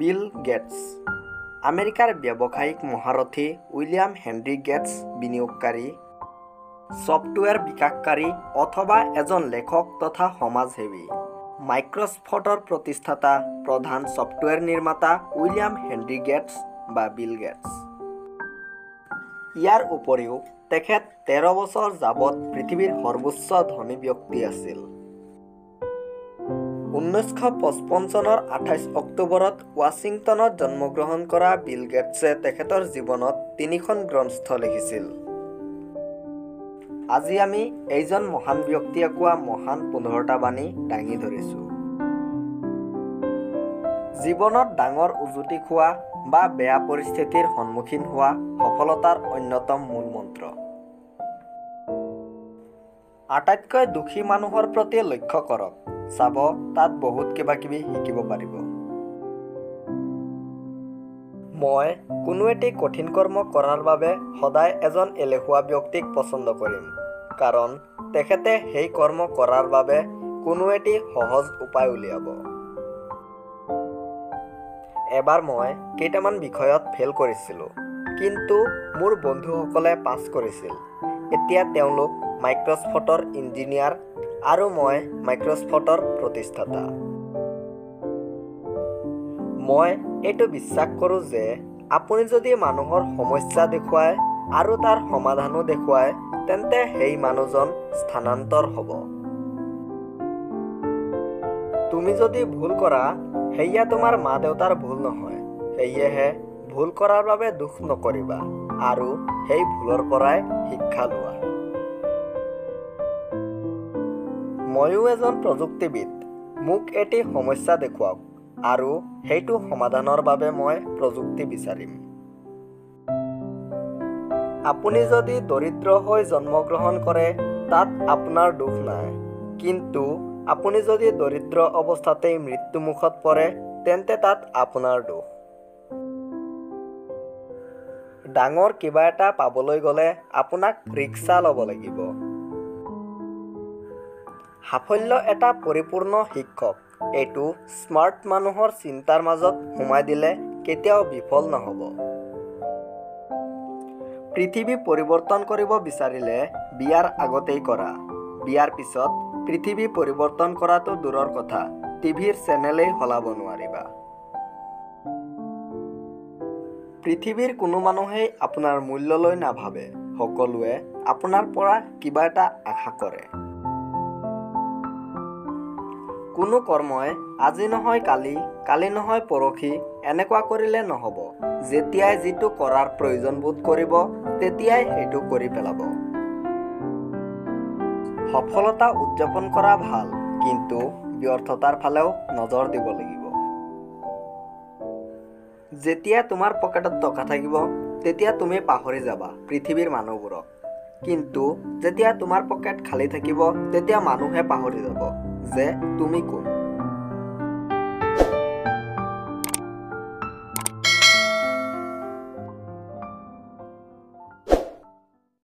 Bill Gates. আমেৰিকাৰ ব্যৱসায়িক মহাৰথী উইলিয়াম হেনৰী গেটছ বিনিয়োগকাৰী ছফ্টৱেৰ বিকাশকাৰী অথবা এজন লেখক তথা সমাজসেৱী। মাইক্ৰছফটৰ প্ৰতিষ্ঠাতা প্ৰধান ছফ্টৱেৰ নিৰ্মাতা উইলিয়াম হেনৰী গেটছ বা বিল গেটছ। ইয়াৰ উপৰিও তেখেত তেৰ বছৰ যাবৎ পৃথিৱীৰ সৰ্বোচ্চ ধনী ব্যক্তি আছিল। ঊনৈছশ পঁচপন্ন চনৰ আঠাইছ অক্টোবৰত ৱাশ্বিংটনত জন্মগ্ৰহণ কৰা বিল গেটছে তেখেতৰ জীৱনত তিনিখন গ্ৰন্থ লিখিছিল। আজি আমি এইজন মহান ব্যক্তিয়ে কোৱা মহান পোন্ধৰটা বাণী দাঙি ধৰিছোঁ। জীৱনত ডাঙৰ উজুটি খোৱা বা বেয়া পৰিস্থিতিৰ সন্মুখীন হোৱা সফলতাৰ অন্যতম মূল মন্ত্ৰ। আটাইতকৈ দুখী মানুহৰ প্ৰতি লক্ষ্য কৰক। চাব তাত বহুত কিবা কিবি শিকিব পাৰিব। মই কোনো এটি কঠিন কৰ্ম কৰাৰ বাবে সদায় এজন এলেহুৱা ব্যক্তিক পচন্দ কৰিম কাৰণ তেখেতে সেই কৰ্ম কৰাৰ বাবে কোনো এটি সহজ উপায় উলিয়াব। এবাৰ মই কেইটামান বিষয়ত ফেইল কৰিছিলোঁ কিন্তু মোৰ বন্ধুসকলে পাছ কৰিছিল। এতিয়া তেওঁলোক মাইক্ৰছফটৰ ইঞ্জিনিয়াৰ আৰু মই মাইক্ৰছফটৰ প্ৰতিষ্ঠাতা। মই এইটো বিশ্বাস কৰোঁ যে আপুনি যদি মানুহৰ সমস্যা দেখুৱায় আৰু তাৰ সমাধানো দেখুৱায় তেন্তে সেই মানুহজন স্থানান্তৰ হ'ব। তুমি যদি ভুল কৰা সেয়া তোমাৰ মা দেউতাৰ ভুল নহয়। সেয়েহে ভুল কৰাৰ বাবে দুখ নকৰিবা আৰু সেই ভুলৰ পৰাই শিক্ষা লোৱা। ময়ো এজন প্ৰযুক্তিবিদ। মোক এটি সমস্যা দেখুৱাওক আৰু সেইটো সমাধানৰ বাবে মই প্ৰযুক্তি বিচাৰিম। আপুনি যদি দৰিদ্ৰ হৈ জন্মগ্ৰহণ কৰে তাত আপোনাৰ দুখ নাই। কিন্তু আপুনি যদি দৰিদ্ৰ অৱস্থাতেই মৃত্যুমুখত পৰে তেন্তে তাত আপোনাৰ দোষ ডাঙৰ কিবা এটা পাবলৈ গ'লে আপোনাক ৰিক্সা ল'ব লাগিব। সাফল্য এটা পৰিপূৰ্ণ শিক্ষক। এইটো স্মাৰ্ট মানুহৰ চিন্তাৰ মাজত সোমাই দিলে কেতিয়াও বিফল নহ'ব। পৃথিৱী পৰিৱৰ্তন কৰিব বিচাৰিলে বিয়াৰ আগতেই কৰা। বিয়াৰ পিছত পৃথিৱী পৰিৱৰ্তন কৰাটো দূৰৰ কথা। টিভিৰ চেনেলেই সলাব নোৱাৰিবা। পৃথিৱীৰ কোনো মানুহেই আপোনাৰ মূল্যলৈ নাভাবে। সকলোৱে আপোনাৰ পৰা কিবা এটা আশা কৰে। কোনো কৰ্মই আজি নহয় কালি কালি নহয় পৰহি এনেকুৱা কৰিলে নহ'ব। যেতিয়াই যিটো কৰাৰ প্ৰয়োজন বোধ কৰিব তেতিয়াই সেইটো কৰি পেলাব। সফলতা উদযাপন কৰা ভাল কিন্তু ব্যৰ্থতাৰ ফালেও নজৰ দিব লাগিব। যেতিয়া তোমাৰ পকেটত টকা থাকিব তেতিয়া তুমি পাহৰি যাবা পৃথিৱীৰ মানুহবোৰক। কিন্তু যেতিয়া তোমাৰ পকেট খালী থাকিব তেতিয়া মানুহে পাহৰি যাব। যে তুমি কোন